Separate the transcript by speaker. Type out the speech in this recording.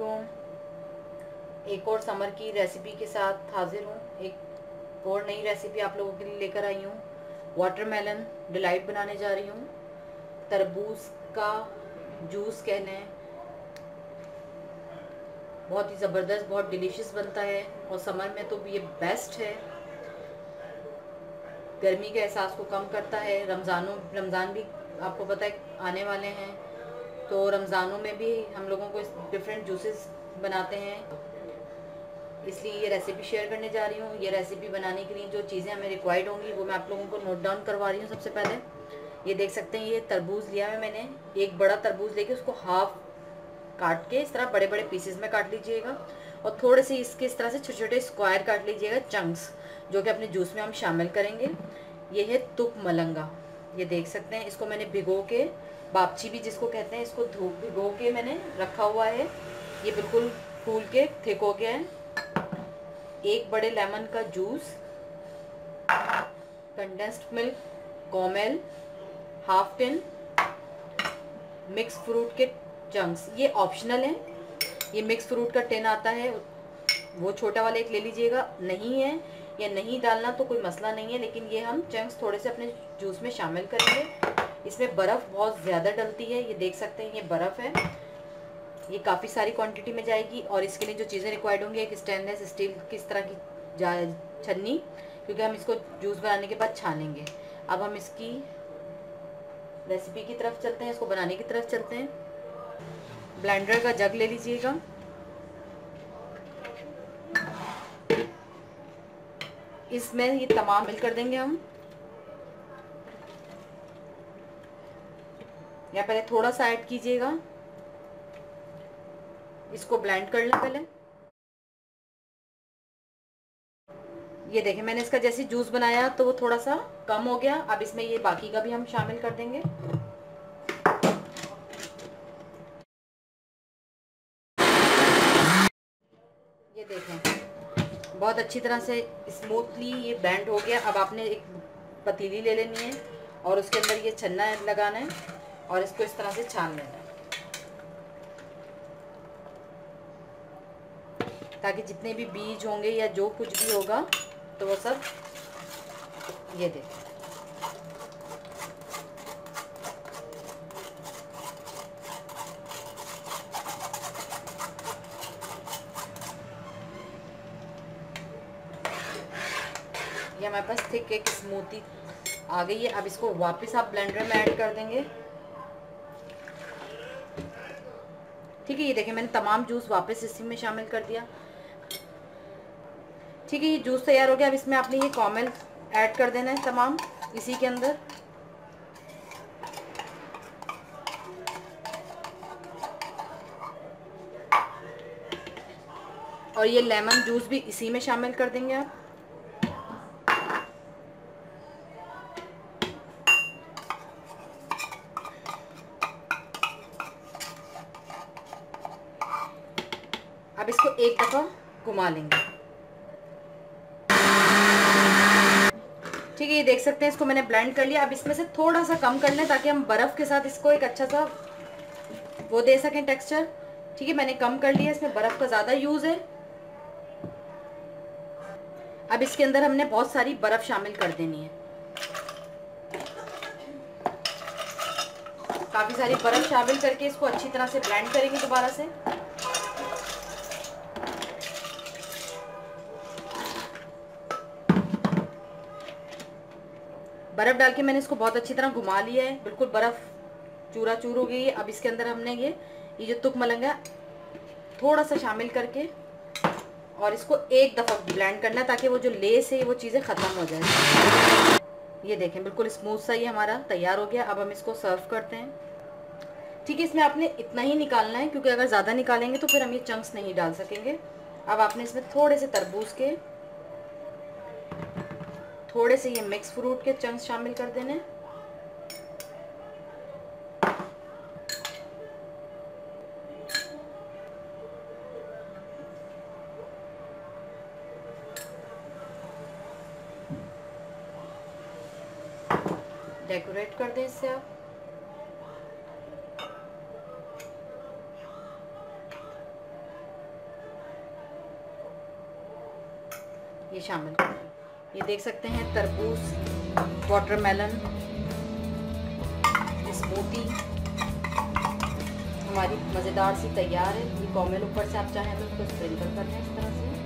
Speaker 1: वालेकुम एक और समर की रेसिपी के साथ हाजिर हूँ। एक और नई रेसिपी आप लोगों के लिए लेकर आई हूँ। वाटरमेलन डिलाइट बनाने जा रही हूँ। तरबूज का जूस कह लें बहुत ही ज़बरदस्त, बहुत डिलीशियस बनता है और समर में तो ये बेस्ट है। गर्मी के एहसास को कम करता है। रमज़ानों, रमज़ान भी आपको पता है आने वाले हैं। तो रमज़ानों में भी हम लोगों को डिफरेंट जूसेस बनाते हैं। इसलिए ये रेसिपी शेयर करने जा रही हूँ। ये रेसिपी बनाने के लिए जो चीज़ें हमें रिक्वायर्ड होंगी, वो मैं आप लोगों को नोट डाउन करवा रही हूँ सबसे पहले। ये देख सकते हैं, ये तरबूज लिया है मैंने। एक बड़ा तरबूज लेके उसको हाफ़ काट के इस तरह बड़े बड़े पीसेस में काट लीजिएगा। और थोड़े से इसके इस तरह से छोटे छोटे स्क्वायर काट लीजिएगा चंक्स जो कि अपने जूस में हम शामिल करेंगे। ये है तुक मलंगा। ये देख सकते हैं, इसको मैंने भिगो के बापची भी जिसको कहते हैं, इसको धूप भिगो के मैंने रखा हुआ है। ये बिल्कुल फूल के थिक हो। गया है एक बड़े लेमन का जूस कंडेंस्ड मिल्क कॉमेल हाफ़ टिन मिक्स फ्रूट के चंक्स ये ऑप्शनल है। ये मिक्स फ्रूट का टिन आता है। वो छोटा वाला एक ले लीजिएगा। नहीं है या नहीं डालना तो कोई मसला नहीं है, लेकिन ये हम चंक्स थोड़े से अपने जूस में शामिल करेंगे। इसमें बर्फ़ बहुत ज़्यादा डलती है, ये देख सकते हैं, ये बर्फ़ है। ये काफ़ी सारी क्वांटिटी में जाएगी और इसके लिए जो चीज़ें रिक्वायर्ड होंगी, एक स्टेनलेस स्टील किस तरह की छन्नी, क्योंकि हम इसको जूस बनाने के बाद छानेंगे। अब हम इसकी रेसिपी की तरफ़ चलते हैं, इसको बनाने की तरफ़ चलते हैं। ब्लेंडर का जग ले लीजिएगा। इसमें ये तमाम मिल कर देंगे हम। या पहले थोड़ा सा ऐड कीजिएगा। इसको ब्लेंड कर लें पहले। ये देखें, मैंने इसका जैसे जूस बनाया तो वो थोड़ा सा कम हो गया। अब इसमें ये बाकी का भी हम शामिल कर देंगे। ये देखें, बहुत अच्छी तरह से स्मूथली ये बैंड हो गया। अब आपने एक पतीली ले लेनी है और उसके अंदर ये छन्ना लगाना है। और इसको इस तरह से छान लेना है। ताकि जितने भी बीज होंगे या जो कुछ भी होगा तो वो सब ये देखें। ये हमारे पास थिक एक स्मूथी आ गई है। अब इसको वापस आप ब्लेंडर में ऐड कर देंगे। ठीक है, ये देखें, मैंने तमाम जूस वापस इसी में शामिल कर दिया। ठीक है, ये जूस तैयार हो गया। अब इसमें आपने ये कॉमल ऐड कर देना है तमाम, इसी के अंदर। और ये लेमन जूस भी इसी में शामिल कर देंगे आप। अब इसको एक दफ़ा घुमा लेंगे। ठीक है, ये देख सकते हैं, इसको मैंने ब्लेंड कर लिया। अब इसमें से थोड़ा सा कम कर लें ताकि हम बर्फ़ के साथ इसको एक अच्छा सा वो दे सकें टेक्सचर ठीक है, मैंने कम कर लिया, इसमें बर्फ़ का ज़्यादा यूज़ है। अब इसके अंदर हमने बहुत सारी बर्फ़ शामिल कर देनी है। काफ़ी सारी बर्फ़ शामिल करके इसको अच्छी तरह से ब्लेंड करेंगे दोबारा से। बर्फ़ डाल के मैंने इसको बहुत अच्छी तरह घुमा लिया है। बिल्कुल बर्फ़ चूरा चूर हो गई है। अब इसके अंदर हमने ये ये जो तुक मलंगा थोड़ा सा शामिल करके और इसको एक दफ़ा ब्लेंड करना है ताकि वो जो लेस है, वो चीज़ें ख़त्म हो जाए। ये देखें, बिल्कुल स्मूथ सा ये हमारा तैयार हो गया। अब हम इसको सर्व करते हैं। ठीक है, इसमें आपने इतना ही निकालना है, क्योंकि अगर ज़्यादा निकालेंगे तो फिर हम ये चंक्स नहीं डाल सकेंगे। अब आपने इसमें थोड़े से तरबूज के थोड़े से ये मिक्स फ्रूट के चंक्स शामिल कर देने। डेकोरेट कर दें इससे आप। ये शामिल करें ये देख सकते हैं, तरबूज वाटरमेलन स्मूटी हमारी मज़ेदार सी तैयार है। ये कॉमेल ऊपर से आप चाहें तो उसको स्प्रिंकल कर लें इस तरह से।